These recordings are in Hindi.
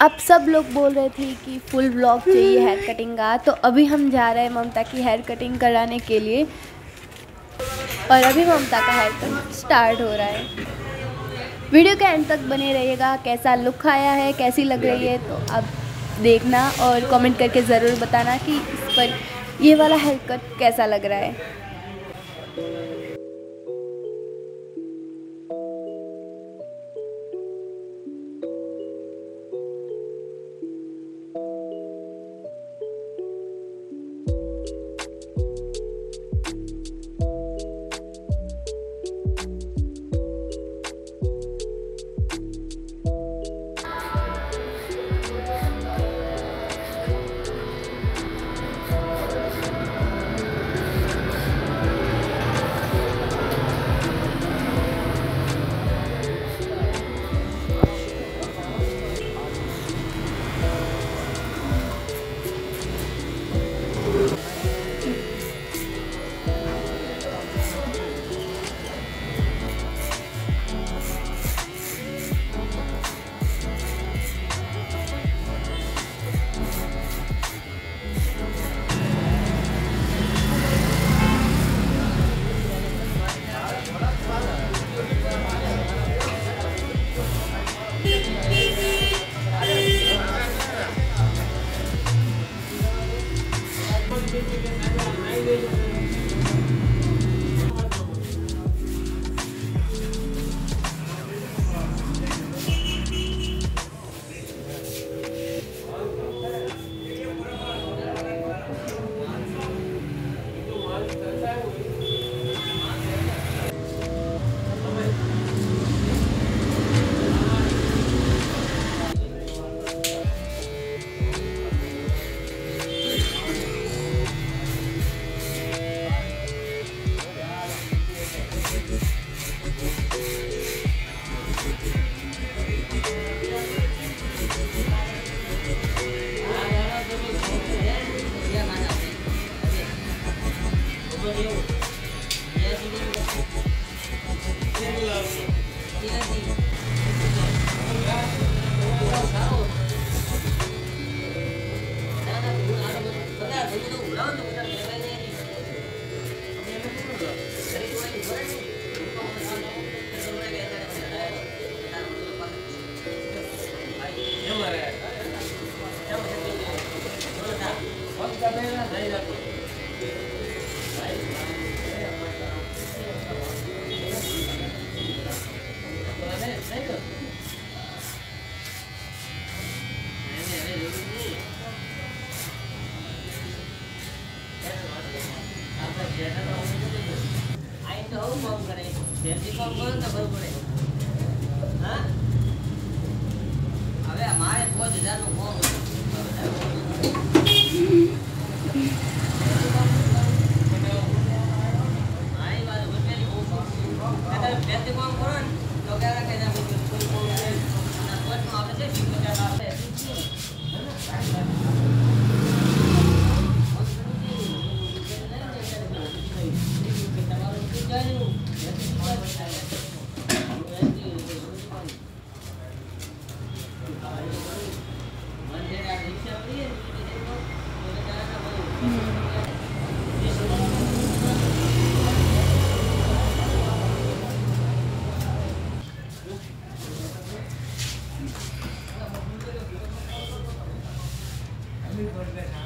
अब सब लोग बोल रहे थे कि फुल ब्लॉग चाहिए हेयर कटिंग का तो अभी हम जा रहे हैं ममता की हेयर कटिंग कराने के लिए। और अभी ममता का हेयर कट स्टार्ट हो रहा है। वीडियो के एंड तक बने रहिएगा, कैसा लुक आया है, कैसी लग रही है तो अब देखना और कमेंट करके ज़रूर बताना कि इस पर ये वाला हेयर कट कैसा लग रहा है। ahí. Thank you. Gracias.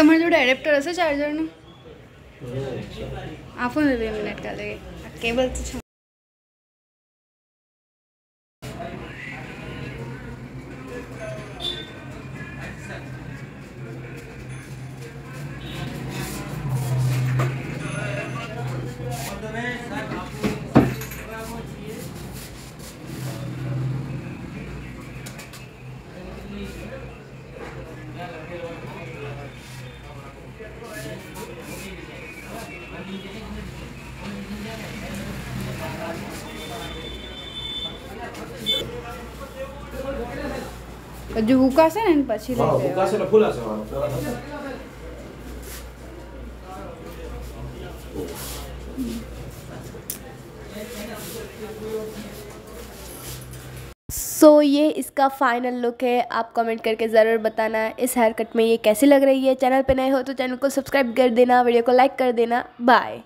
તમારી જોડે એડેપ્ટર હશે ચાર્જરનું આપો ને બે મિનિટ કાલે. કેબલ તો છે. હજુ હુકાશે ને પછી લઈ હા લેવાનું. ઉકાશે એટલે ફૂલાશે મારો सो ये इसका फाइनल लुक है आप कमेंट करके ज़रूर बताना इस हेयर कट में ये कैसी लग रही है चैनल पे नए हो तो चैनल को सब्सक्राइब कर देना वीडियो को लाइक कर देना बाय